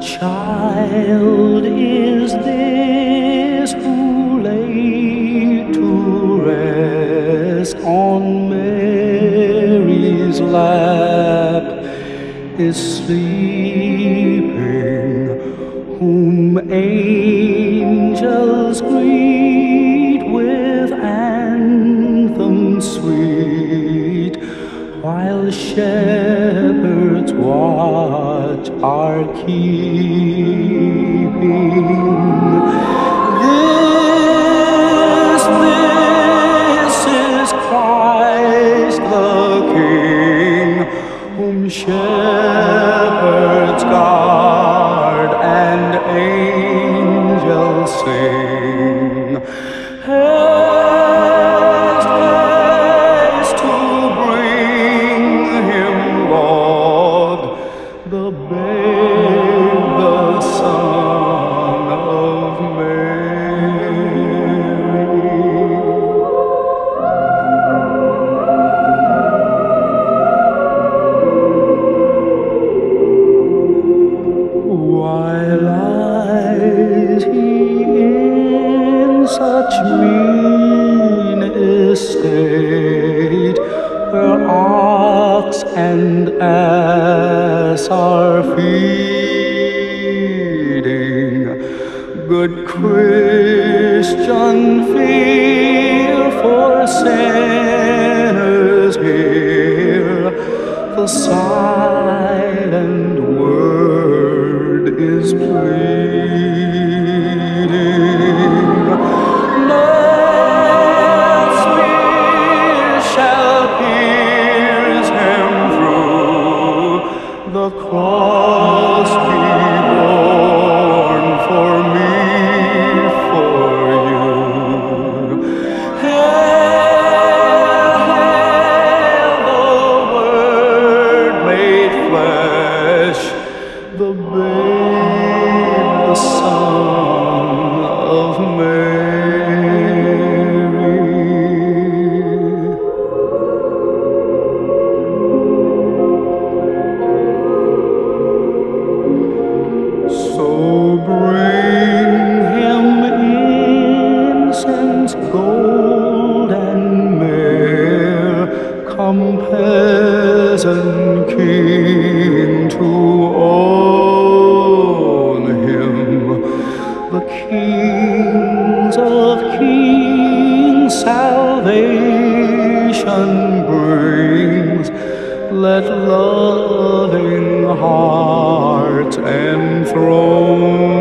child is this who lay to rest on Mary's lap is sleeping, whom angels watch are keeping. This, this is Christ the King, whom shepherds guard such mean estate, where ox and ass are feeding? Good Christian, fear for sinners here. The silent Come, peasant king, to own salvation brings. Let loving hearts enthrone